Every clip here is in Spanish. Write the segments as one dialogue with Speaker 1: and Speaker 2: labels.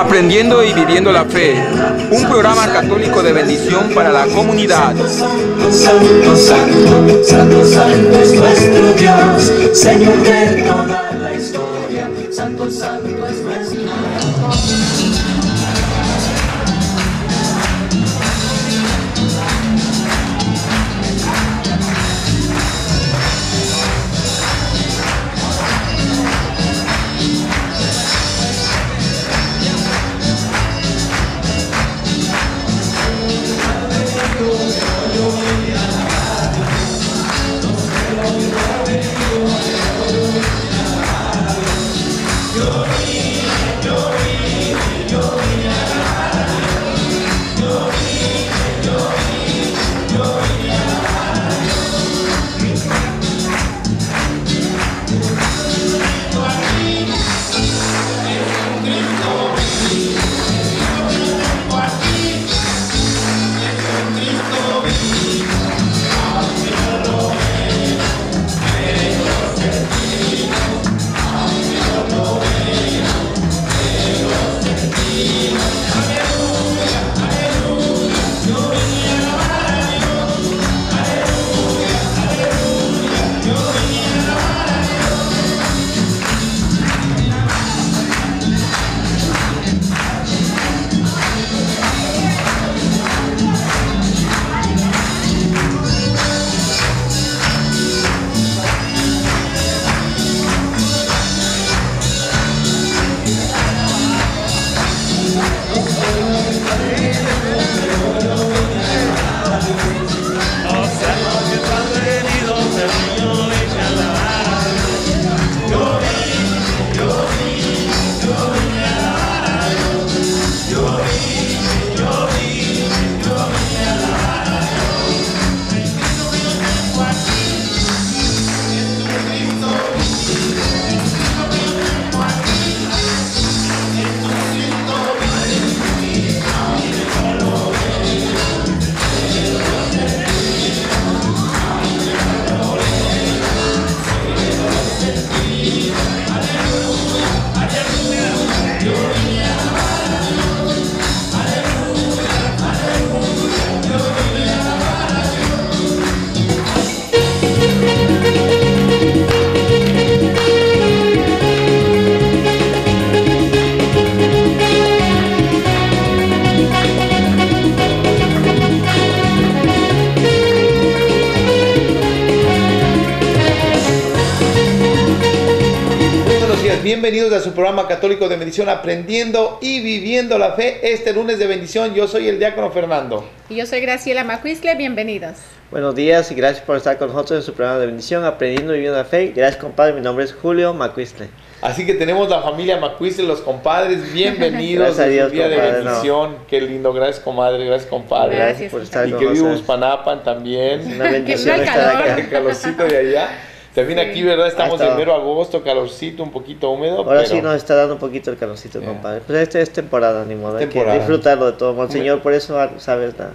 Speaker 1: Aprendiendo y viviendo la fe, un programa católico de bendición para la comunidad.
Speaker 2: Bienvenidos a su programa católico de bendición Aprendiendo y Viviendo la Fe. Este lunes de bendición, yo soy el diácono Fernando.
Speaker 3: Y yo soy Graciela Macuisle, bienvenidos.
Speaker 4: Buenos días y gracias por estar con nosotros en su programa de bendición, Aprendiendo y Viviendo la Fe. Gracias, compadre. Mi nombre es Julio Macuisle.
Speaker 2: Así que tenemos la familia Macuisle, los compadres, bienvenidos
Speaker 4: a Dios,
Speaker 2: día de
Speaker 4: compadre,
Speaker 2: bendición. Qué lindo, gracias comadre, gracias compadre.
Speaker 3: Gracias.
Speaker 4: por estar
Speaker 2: Y
Speaker 4: con
Speaker 2: que viva
Speaker 4: nosotros.
Speaker 2: Uspanapan también.
Speaker 4: Una bendición
Speaker 3: no
Speaker 4: estar
Speaker 3: calor.
Speaker 2: El
Speaker 4: acá.
Speaker 2: calorcito de allá. También
Speaker 3: Sí.
Speaker 2: aquí, ¿verdad? Estamos
Speaker 4: Ahí
Speaker 2: en
Speaker 4: está.
Speaker 2: mero agosto, calorcito, un poquito húmedo.
Speaker 4: Ahora
Speaker 2: pero
Speaker 4: sí nos está dando un poquito el calorcito, compadre. Pues este es temporada, ni modo. Hay que disfrutarlo de todo. Monseñor, por eso sabes nada.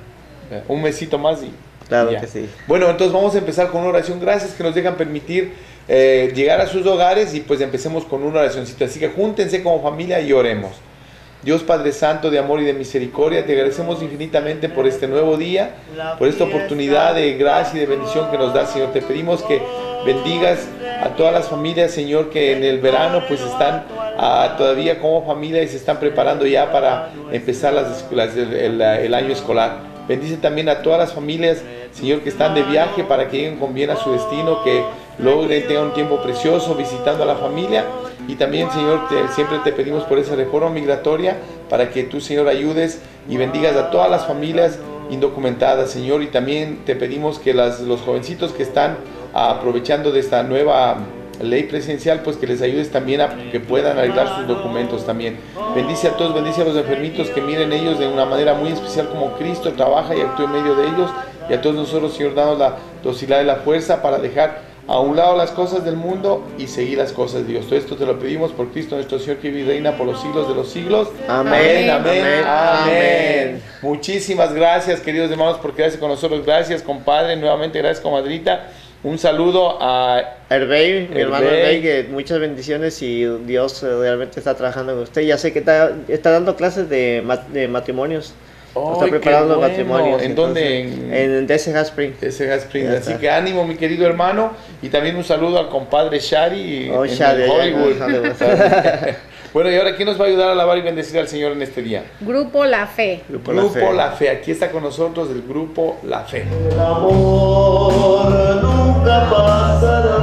Speaker 2: Un mesito más y
Speaker 4: Claro que sí.
Speaker 2: Bueno, entonces vamos a empezar con una oración. Gracias que nos dejan permitir eh, llegar a sus hogares y pues empecemos con una oracióncita. Así que júntense como familia y oremos. Dios Padre Santo de amor y de misericordia, te agradecemos infinitamente por este nuevo día, por esta oportunidad de gracia y de bendición que nos da, Señor. Te pedimos que bendigas a todas las familias, Señor, que en el verano pues están ah, todavía como familia y se están preparando ya para empezar las, las- el, año escolar. Bendice también a todas las familias, Señor, que están de viaje para que lleguen con bien a su destino, que logren tener un tiempo precioso visitando a la familia. Y también, Señor, siempre te pedimos por esa reforma migratoria para que tú, Señor, ayudes y bendigas a todas las familias indocumentadas, Señor. Y también te pedimos que las, los jovencitos que están aprovechando de esta nueva ley presidencial, pues que les ayudes también a que puedan arreglar sus documentos también. Bendice a todos, bendice a los enfermitos que miren ellos de una manera muy especial como Cristo trabaja y actúa en medio de ellos. Y a todos nosotros, Señor, danos la docilidad y la fuerza para dejar a un lado las cosas del mundo y seguir las cosas de Dios. Todo esto te lo pedimos por Cristo nuestro Señor que vive y reina por los siglos de los siglos.
Speaker 4: Amén,
Speaker 2: amén,
Speaker 4: amén,
Speaker 2: amén.
Speaker 4: amén.
Speaker 2: Muchísimas gracias, queridos hermanos, por quedarse con nosotros. Gracias, compadre. Nuevamente, gracias, comadrita. Un saludo a
Speaker 4: Herbey, mi hermano
Speaker 2: Herbey.
Speaker 4: Que muchas bendiciones y Dios eh, realmente está trabajando con usted. Ya sé que está, está dando clases de, ma- de matrimonios. está
Speaker 2: Ay, qué
Speaker 4: preparando
Speaker 2: bueno.
Speaker 4: matrimonios.
Speaker 2: ¿En dónde?
Speaker 4: entonces, En, DSH Spring.
Speaker 2: Gas Spring. Así
Speaker 4: está.
Speaker 2: que ánimo, mi querido hermano. Y también un saludo al compadre Shari
Speaker 4: Oh,
Speaker 2: en
Speaker 4: Shari, en
Speaker 2: Hollywood. Bueno, y ahora, ¿quién nos va a ayudar a alabar y bendecir al Señor en este día?
Speaker 3: Grupo La Fe.
Speaker 4: Grupo
Speaker 2: Grupo
Speaker 4: La
Speaker 2: La
Speaker 4: Fe.
Speaker 2: Fe. Aquí está con nosotros el Grupo La Fe.
Speaker 5: El amor nunca pasará.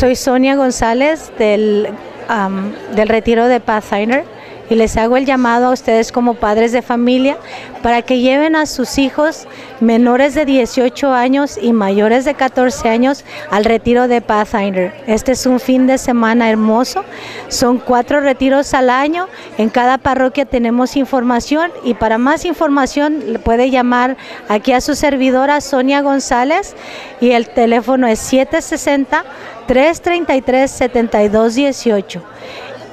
Speaker 6: Soy Sonia González del, del retiro de Pathfinder y les hago el llamado a ustedes como padres de familia para que lleven a sus hijos menores de 18 años y mayores de 14 años al retiro de Pathfinder. Este es un fin de semana hermoso. Son cuatro retiros al año. En cada parroquia tenemos información y para más información le puede llamar aquí a su servidora Sonia González y el teléfono es 760 333 7218.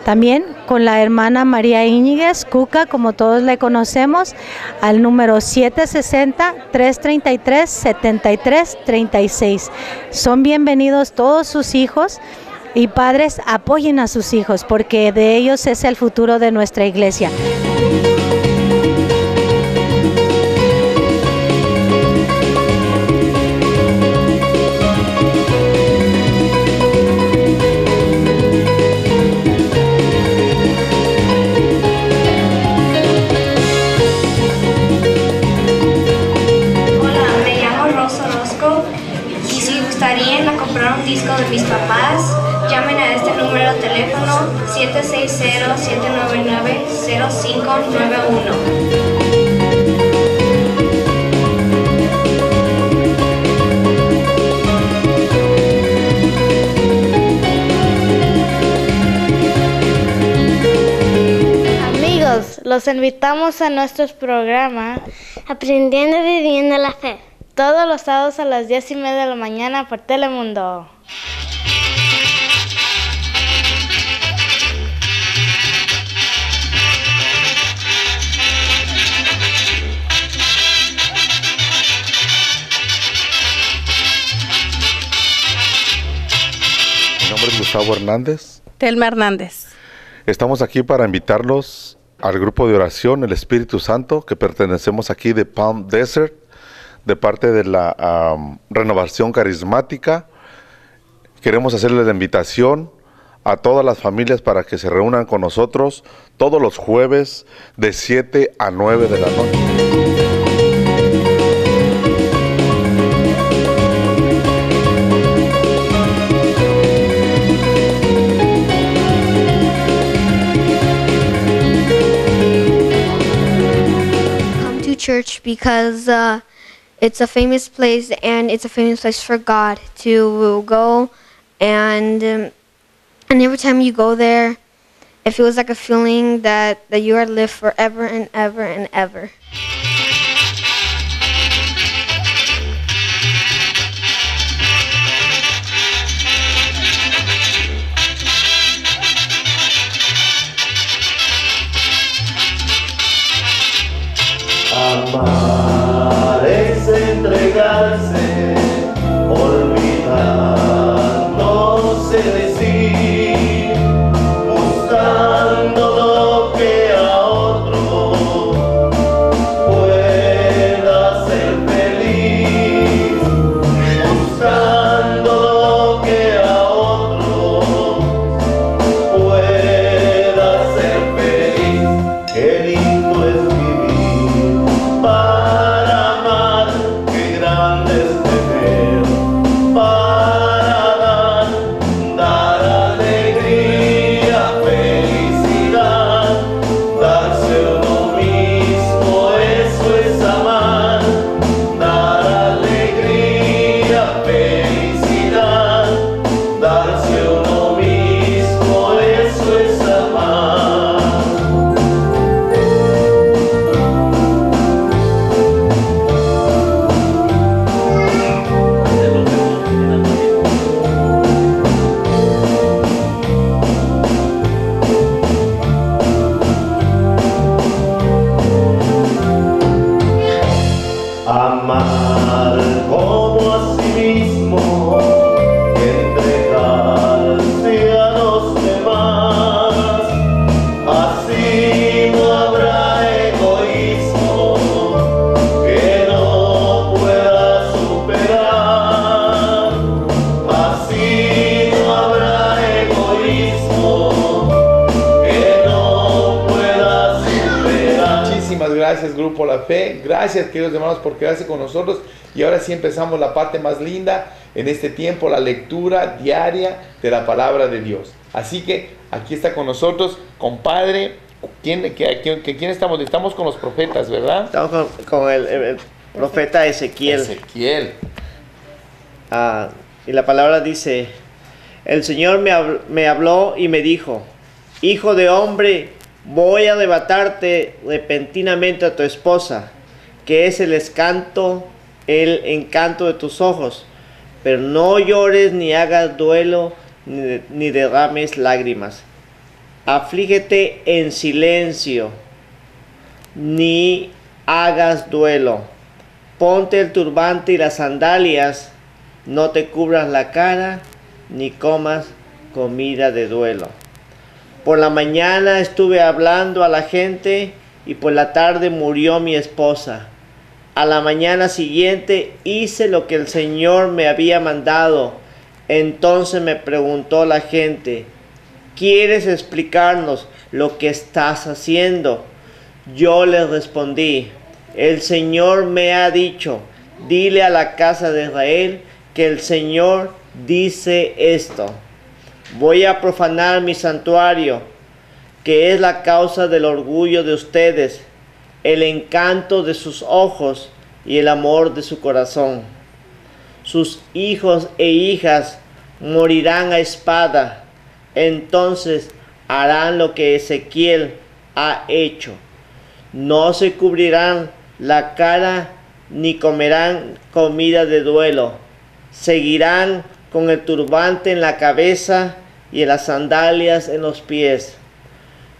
Speaker 6: También con la hermana María Íñiguez, Cuca, como todos le conocemos, al número 760-333-7336. Son bienvenidos todos sus hijos y padres, apoyen a sus hijos porque de ellos es el futuro de nuestra iglesia.
Speaker 7: De mis papás, llamen a este número de teléfono 760-799-0591.
Speaker 8: Amigos, los invitamos a nuestro programa
Speaker 9: Aprendiendo y viviendo la fe.
Speaker 8: todos los sábados a las 10 y media de la mañana por Telemundo.
Speaker 10: Gustavo Hernández.
Speaker 11: Telma Hernández.
Speaker 10: Estamos aquí para invitarlos al grupo de oración El Espíritu Santo que pertenecemos aquí de Palm Desert, de parte de la renovación carismática. Queremos hacerles la invitación a todas las familias para que se reúnan con nosotros todos los jueves de 7 a 9 de la noche.
Speaker 9: Church because uh,
Speaker 7: It's a famous place, and it's a famous place for God to go. And um, and every time you go there, it feels like a feeling that that you are lived forever and ever and ever.
Speaker 5: Amar es entregarse, Amar como a sí mismo,
Speaker 2: Grupo La Fe. Gracias, queridos hermanos, por quedarse con nosotros. Y ahora sí empezamos la parte más linda en este tiempo, la lectura diaria de la palabra de Dios. Así que aquí está con nosotros, compadre. ¿Quién, que, que- que- ¿quién estamos? Estamos con los profetas, ¿verdad?
Speaker 4: Estamos con, con el, el- el profeta Ezequiel.
Speaker 2: Ezequiel.
Speaker 4: Ah, y la palabra dice, el Señor me, habl- me habló y me dijo, Hijo de hombre, voy a arrebatarte repentinamente a tu esposa, que es el escanto, el encanto de tus ojos. Pero no llores ni hagas duelo ni, ni derrames lágrimas. Aflígete en silencio, ni hagas duelo. Ponte el turbante y las sandalias, no te cubras la cara, ni comas comida de duelo. Por la mañana estuve hablando a la gente y por la tarde murió mi esposa. A la mañana siguiente hice lo que el Señor me había mandado. Entonces me preguntó la gente, ¿quieres explicarnos lo que estás haciendo? Yo les respondí, el Señor me ha dicho, dile a la casa de Israel que el Señor dice esto. Voy a profanar mi santuario, que es la causa del orgullo de ustedes, el encanto de sus ojos y el amor de su corazón. Sus hijos e hijas morirán a espada. Entonces harán lo que Ezequiel ha hecho. No se cubrirán la cara ni comerán comida de duelo. Seguirán con el turbante en la cabeza y las sandalias en los pies.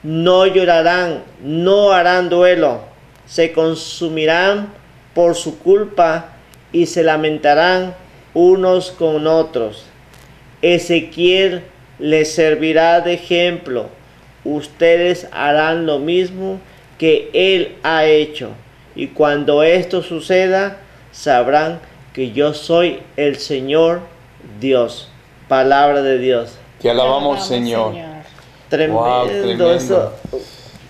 Speaker 4: No llorarán, no harán duelo. Se consumirán por su culpa y se lamentarán unos con otros. Ezequiel les servirá de ejemplo. Ustedes harán lo mismo que él ha hecho. Y cuando esto suceda, sabrán que yo soy el Señor Dios. Palabra de Dios.
Speaker 2: Te alabamos, Señor.
Speaker 4: Tremendo,
Speaker 2: Wow, tremendo.
Speaker 4: eso.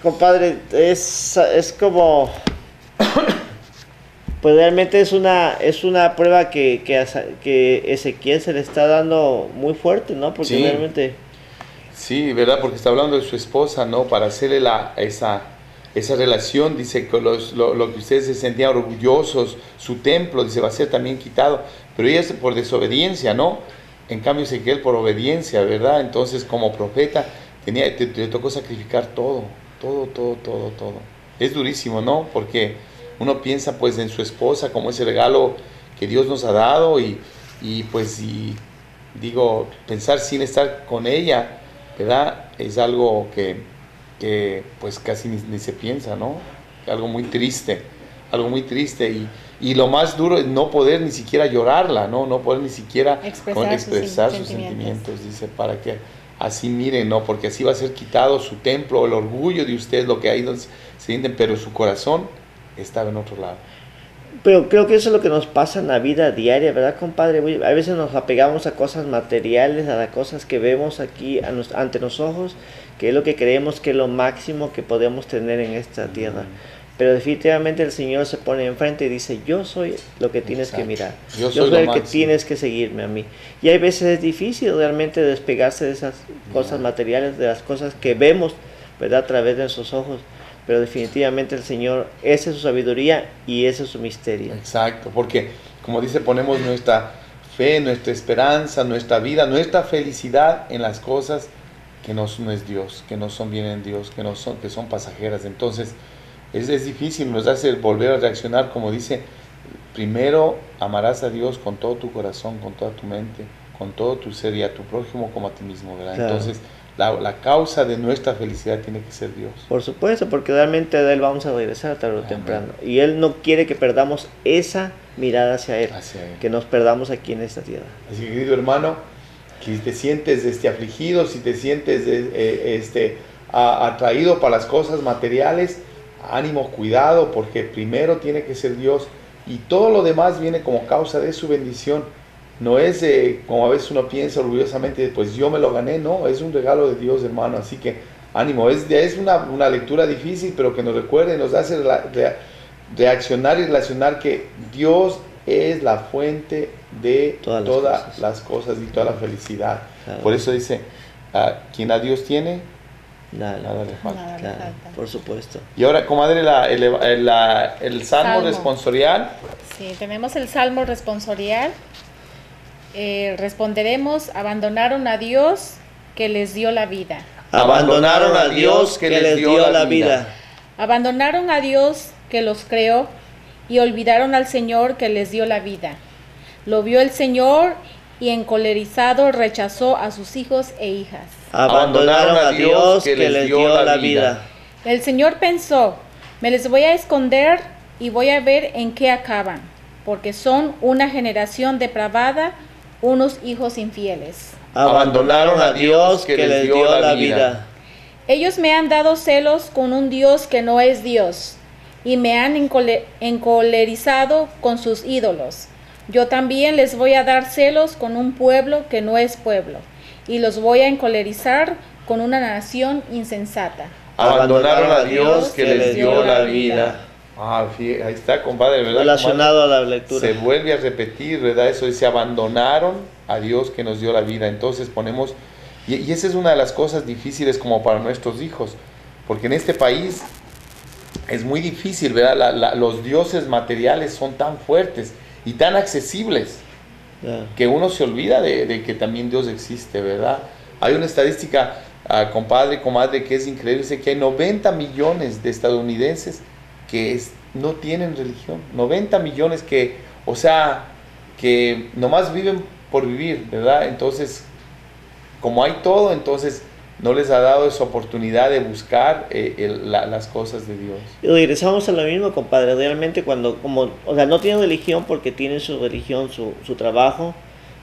Speaker 4: Compadre, es, es como... Pues realmente es una, es una prueba que, que, que Ezequiel se le está dando muy fuerte, ¿no? Porque
Speaker 2: Sí.
Speaker 4: realmente...
Speaker 2: Sí, ¿verdad? Porque está hablando de su esposa, ¿no? Para hacerle la, esa, esa relación, dice que los- lo, lo que ustedes se sentían orgullosos, su templo, dice, va a ser también quitado, pero ella es por desobediencia, ¿no? En cambio Ezequiel por obediencia, ¿verdad? Entonces como profeta tenía, te, te tocó sacrificar todo, todo, todo, todo, todo. Es durísimo, ¿no? Porque uno piensa pues en su esposa como ese regalo que Dios nos ha dado y, y pues y digo, pensar sin estar con ella, ¿verdad? Es algo que, que, pues casi ni, ni se piensa, ¿no? Algo muy triste, algo muy triste y, y lo más duro es no poder ni siquiera llorarla, ¿no? No poder ni siquiera
Speaker 3: Expresar
Speaker 2: con-
Speaker 3: sus
Speaker 2: expresar sus
Speaker 3: sentimientos.
Speaker 2: sentimientos, dice, para que así miren, ¿no? Porque así va a ser quitado su templo, el orgullo de ustedes, lo que ahí donde se sienten, pero su corazón estaba en otro lado.
Speaker 4: Pero creo que eso es lo que nos pasa en la vida diaria, ¿verdad, compadre? A veces nos apegamos a cosas materiales, a las cosas que vemos aquí a nos- ante los ojos, que es lo que creemos que es lo máximo que podemos tener en esta tierra. Pero definitivamente el Señor se pone enfrente y dice, yo soy lo que tienes que mirar.
Speaker 2: Yo
Speaker 4: Yo,
Speaker 2: soy
Speaker 4: el que
Speaker 2: máximo".
Speaker 4: tienes que seguirme a mí. Y hay veces es difícil realmente despegarse de esas cosas materiales, de las cosas que vemos, ¿verdad? A través de nuestros ojos. Pero definitivamente el Señor, esa es su sabiduría y ese es su misterio.
Speaker 2: Exacto, porque como dice, ponemos nuestra fe, nuestra esperanza, nuestra vida, nuestra felicidad en las cosas que no, son- no es Dios, que no son bien en Dios, que no son, que son pasajeras. Entonces, es, es difícil, nos hace volver a reaccionar, como dice, primero amarás a Dios con todo tu corazón, con toda tu mente, con todo tu ser y a tu prójimo como a ti mismo, ¿verdad?
Speaker 4: Claro.
Speaker 2: Entonces, la, la causa de nuestra felicidad tiene que ser Dios.
Speaker 4: Por supuesto, porque realmente de Él vamos a regresar tarde o temprano. Y Él no quiere que perdamos esa mirada hacia Él,
Speaker 2: Hacia Él.
Speaker 4: que nos perdamos aquí en esta tierra.
Speaker 2: Así que querido hermano, si te sientes este, afligido, si te sientes eh, eh, este, a- atraído para las cosas materiales, ánimo, cuidado, porque primero tiene que ser Dios y todo lo demás viene como causa de su bendición. No es eh, como a veces uno piensa orgullosamente, pues yo me lo gané, no, es un regalo de Dios, hermano. Así que ánimo, es, es una, una lectura difícil, pero que nos recuerde, nos hace reaccionar y relacionar que Dios es la fuente de
Speaker 4: Todas
Speaker 2: todas,
Speaker 4: las cosas.
Speaker 2: las cosas y toda la felicidad.
Speaker 4: Claro.
Speaker 2: Por eso dice, ah, quien a Dios tiene,
Speaker 4: Nada,
Speaker 2: nada le falta.
Speaker 4: Claro, por supuesto.
Speaker 2: Y ahora, comadre, la- el, el- la- el salmo,
Speaker 3: Salmo.
Speaker 2: responsorial.
Speaker 3: Sí, tenemos el salmo responsorial. Eh, responderemos, abandonaron a Dios que les dio la vida.
Speaker 4: Abandonaron a Dios que les dio la vida.
Speaker 3: Abandonaron a Dios que los creó y olvidaron al Señor que les dio la vida. Lo vio el Señor y encolerizado rechazó a sus hijos e hijas.
Speaker 4: Abandonaron a Dios que les dio la vida.
Speaker 3: El Señor pensó, me les voy a esconder y voy a ver en qué acaban, porque son una generación depravada, unos hijos infieles.
Speaker 4: Abandonaron a Dios que les dio la vida.
Speaker 3: Ellos me han dado celos con un Dios que no es Dios, y me han encole- encolerizado con sus ídolos. Yo también les voy a dar celos con un pueblo que no es pueblo, y los voy a encolerizar con una nación insensata.
Speaker 2: Abandonaron a Dios que les dio la vida. Ah, ahí está, compadre, ¿verdad?
Speaker 4: Relacionado
Speaker 2: comadre?
Speaker 4: a la lectura.
Speaker 2: Se vuelve a repetir, ¿verdad? Eso dice, abandonaron a Dios que nos dio la vida. Entonces ponemos, y, y esa es una de las cosas difíciles como para nuestros hijos, porque en este país es muy difícil, ¿verdad? La- la- los dioses materiales son tan fuertes y tan accesibles Que uno se olvida de, que también Dios existe, ¿verdad? Hay una estadística, ah, compadre, comadre, que es increíble, dice que hay 90 millones de estadounidenses que no tienen religión, 90 millones que, o sea, que nomás viven por vivir, ¿verdad? Entonces, como hay todo, entonces no les ha dado esa oportunidad de buscar eh, el- la- las cosas de Dios.
Speaker 4: Y regresamos a lo mismo, compadre. Realmente cuando, como, o sea, no tienen religión porque tienen su religión, su, su trabajo,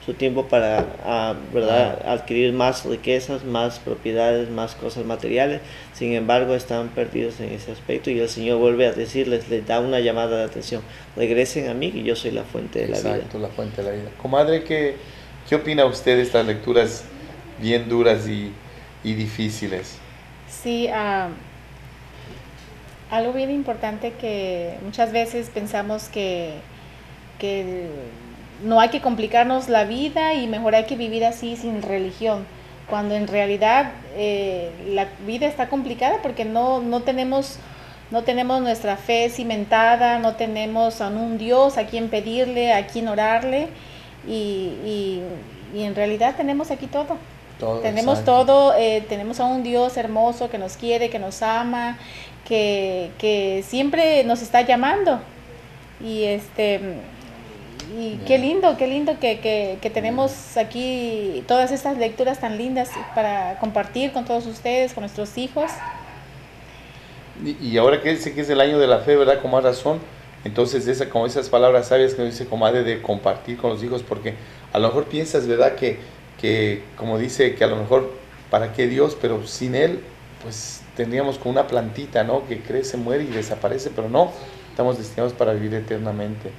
Speaker 4: su tiempo para, ah, ¿verdad? Adquirir más riquezas, más propiedades, más cosas materiales. Sin embargo, están perdidos en ese aspecto y el Señor vuelve a decirles, les da una llamada de atención. Regresen a mí, que yo soy la fuente de la vida.
Speaker 2: Exacto, la fuente de la vida. Comadre, ¿qué, qué opina usted de estas lecturas bien duras y, y difíciles?
Speaker 3: Sí, algo bien importante que muchas veces pensamos que, que no hay que complicarnos la vida y mejor hay que vivir así sin religión, cuando en realidad eh, la vida está complicada porque no, no tenemos no tenemos nuestra fe cimentada, no tenemos a un Dios a quien pedirle, a quien orarle y, y- y en realidad tenemos aquí todo.
Speaker 12: Todo,
Speaker 3: tenemos
Speaker 12: exacto.
Speaker 3: todo, eh, tenemos a un Dios hermoso que nos quiere, que nos ama, que, que siempre nos está llamando. Y este y qué lindo, qué lindo que, que- que tenemos aquí todas estas lecturas tan lindas para compartir con todos ustedes, con nuestros hijos.
Speaker 12: Y, y ahora que dice que es el año de la fe, ¿verdad? Con más razón. Entonces, esa, como esas palabras sabias que nos dice comadre de compartir con los hijos, porque a lo mejor piensas, ¿verdad? Que, como dice, que a lo mejor, ¿para qué Dios? Pero sin Él, pues tendríamos como una plantita, ¿no? Que crece, muere y desaparece, pero no, estamos destinados para vivir eternamente.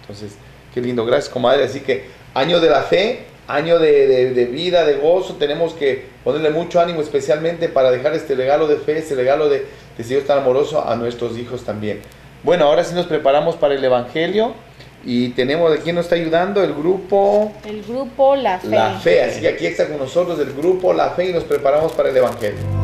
Speaker 12: Entonces, qué lindo, gracias, comadre. Así que, año de la fe, año de, vida, de gozo, tenemos que ponerle mucho ánimo, especialmente para dejar este regalo de fe, este regalo de, de Dios tan amoroso a nuestros hijos también. Bueno, ahora sí nos preparamos para el Evangelio y tenemos, ¿de quién nos está ayudando? El grupo
Speaker 3: El grupo La Fe.
Speaker 12: La Fe. Así que aquí está con nosotros el grupo La Fe y nos preparamos para el Evangelio.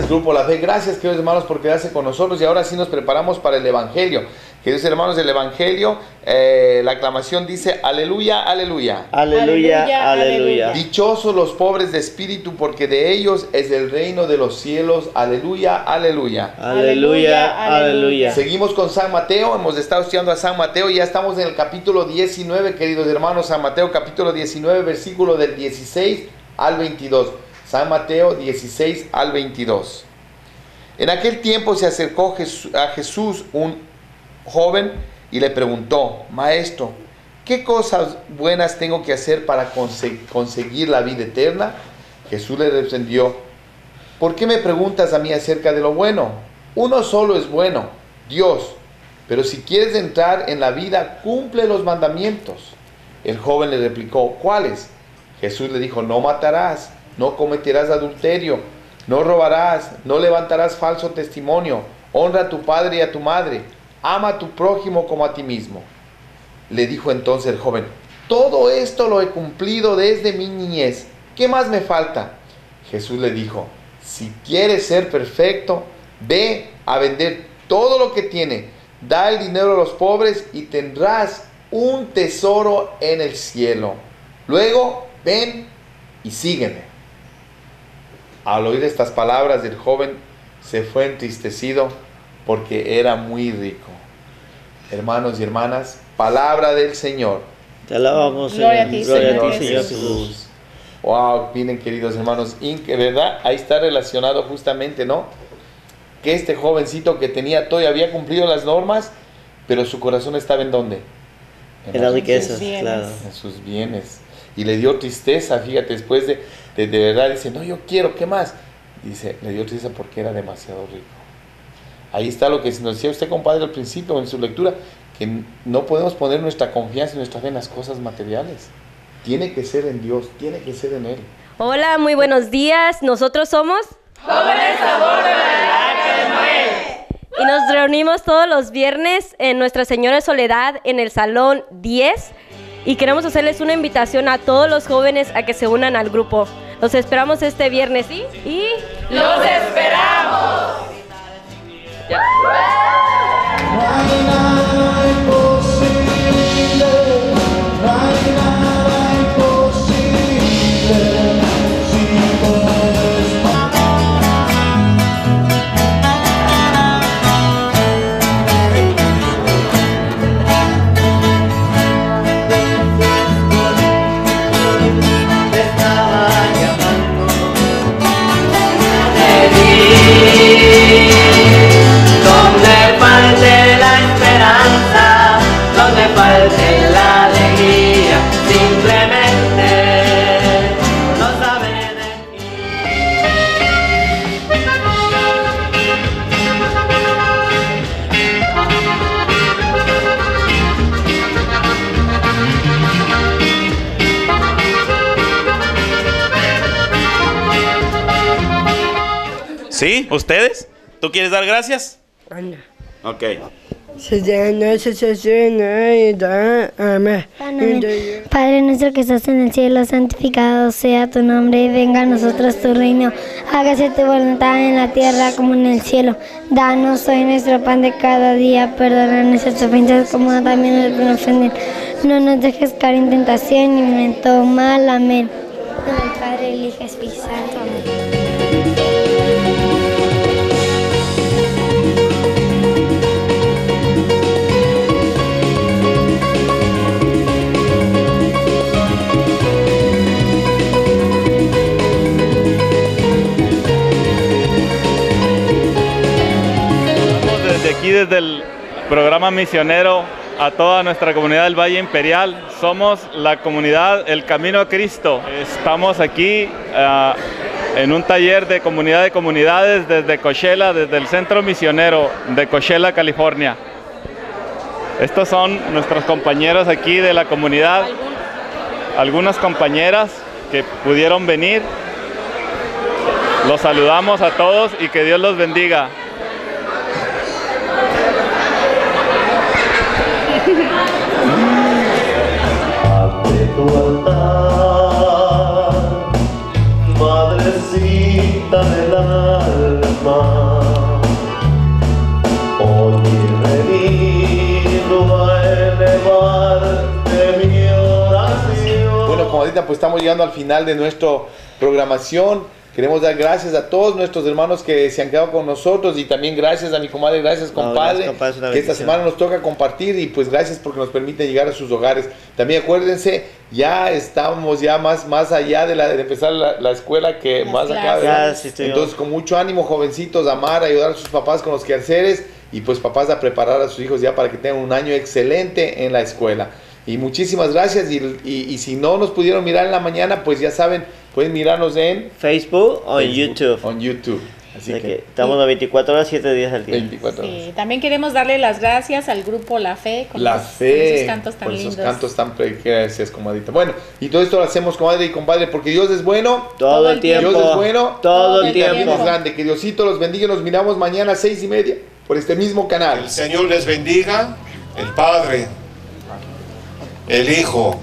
Speaker 12: Gracias, Grupo La Fe. Gracias, queridos hermanos, por quedarse con nosotros. Y ahora sí nos preparamos para el Evangelio. Queridos hermanos del Evangelio, eh, la aclamación dice: Aleluya, aleluya.
Speaker 4: Aleluya,
Speaker 3: Aleluya,
Speaker 4: aleluya.
Speaker 12: Dichosos los pobres de espíritu, porque de ellos es el reino de los cielos. Aleluya, aleluya.
Speaker 4: Aleluya, aleluya.
Speaker 12: Seguimos con San Mateo, hemos estado estudiando a San Mateo y ya estamos en el capítulo 19, queridos hermanos, San Mateo capítulo 19, versículo del 16 al 22. San Mateo 16 al 22. En aquel tiempo se acercó a Jesús un joven y le preguntó, Maestro, ¿qué cosas buenas tengo que hacer para conse- conseguir la vida eterna? Jesús le respondió, ¿Por qué me preguntas a mí acerca de lo bueno? Uno solo es bueno, Dios. Pero si quieres entrar en la vida, cumple los mandamientos. El joven le replicó, ¿cuáles? Jesús le dijo, no matarás, no cometerás adulterio, no robarás, no levantarás falso testimonio, honra a tu padre y a tu madre, ama a tu prójimo como a ti mismo. Le dijo entonces el joven, todo esto lo he cumplido desde mi niñez, ¿qué más me falta? Jesús le dijo, si quieres ser perfecto, ve a vender todo lo que tiene, da el dinero a los pobres y tendrás un tesoro en el cielo. Luego, ven y sígueme. Al oír estas palabras del joven, se fue entristecido porque era muy rico. Hermanos y hermanas, palabra del Señor.
Speaker 4: Te alabamos,
Speaker 3: Gloria
Speaker 4: Señor.
Speaker 3: a ti,
Speaker 4: Gloria a ti, Señor
Speaker 3: Jesús.
Speaker 12: Wow, miren queridos hermanos, ¿verdad? Ahí está relacionado justamente, ¿no? Que este jovencito que tenía todo y había cumplido las normas, pero su corazón estaba en dónde?
Speaker 4: En las riquezas, claro.
Speaker 12: en sus bienes. Y le dio tristeza, fíjate, después de, de, de verdad, dice, no, yo quiero, ¿qué más? Dice, le dio tristeza porque era demasiado rico. Ahí está lo que nos decía usted, compadre, al principio en su lectura, que no podemos poner nuestra confianza y nuestra fe en las cosas materiales. Tiene que ser en Dios, tiene que ser en Él.
Speaker 11: Hola, muy buenos días. Nosotros somos y nos reunimos todos los viernes en Nuestra Señora de Soledad en el Salón 10 y queremos hacerles una invitación a todos los jóvenes a que se unan al grupo. Los esperamos este viernes, ¿sí? Y
Speaker 13: ¡Los esperamos!
Speaker 14: Donde
Speaker 15: ¿Tú quieres dar gracias? Ok.
Speaker 9: Padre nuestro que estás en el cielo, santificado sea tu nombre, venga a nosotros tu reino, hágase tu voluntad en la tierra como en el cielo. Danos hoy nuestro pan de cada día, perdona nuestras ofensas como también nos ofenden. No nos dejes caer en tentación y me todo mal, amén. En Padre, el Hijo Espíritu Santo, amén.
Speaker 16: Aquí, desde el programa misionero a toda nuestra comunidad del Valle Imperial. Somos la comunidad El Camino a Cristo. Estamos aquí ah, en un taller de comunidad de comunidades desde Coachella, desde el centro misionero de Coachella, California. Estos son nuestros compañeros aquí de la comunidad, algunas compañeras que pudieron venir. Los saludamos a todos y que Dios los bendiga.
Speaker 14: Alma. Hoy he.
Speaker 12: Bueno, pues estamos llegando al final de nuestra programación. Queremos dar gracias a todos nuestros hermanos que se han quedado con nosotros y también gracias a mi comadre, gracias compadre,
Speaker 4: gracias, compadre,
Speaker 12: que esta semana nos toca compartir y pues gracias porque nos permite llegar a sus hogares. También acuérdense, ya estamos ya más, más allá de, la, de empezar la, la escuela que más acá. Entonces con mucho ánimo jovencitos, amar, ayudar a sus papás con los quehaceres y pues papás a preparar a sus hijos ya para que tengan un año excelente en la escuela. Y muchísimas gracias y, y- y si no nos pudieron mirar en la mañana, pues ya saben, pueden mirarnos en
Speaker 4: Facebook o en YouTube.
Speaker 12: En YouTube. Así que,
Speaker 4: que estamos las 24 horas, 7 días al día.
Speaker 12: 24 horas.
Speaker 3: Sí, también queremos darle las gracias al grupo La Fe con,
Speaker 12: La
Speaker 3: con
Speaker 12: fe,
Speaker 3: esos cantos tan
Speaker 12: por esos
Speaker 3: lindos.
Speaker 12: cantos tan gracias, comadita. Bueno, y todo esto lo hacemos, comadre y compadre, porque Dios es bueno.
Speaker 4: Todo el tiempo.
Speaker 12: Dios es bueno.
Speaker 4: Todo el
Speaker 12: y también
Speaker 4: tiempo.
Speaker 12: es grande. Que Diosito los bendiga y nos miramos mañana a seis y media por este mismo canal.
Speaker 17: El Señor les bendiga, el Padre, el Hijo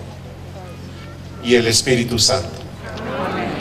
Speaker 17: y el Espíritu Santo. Amen.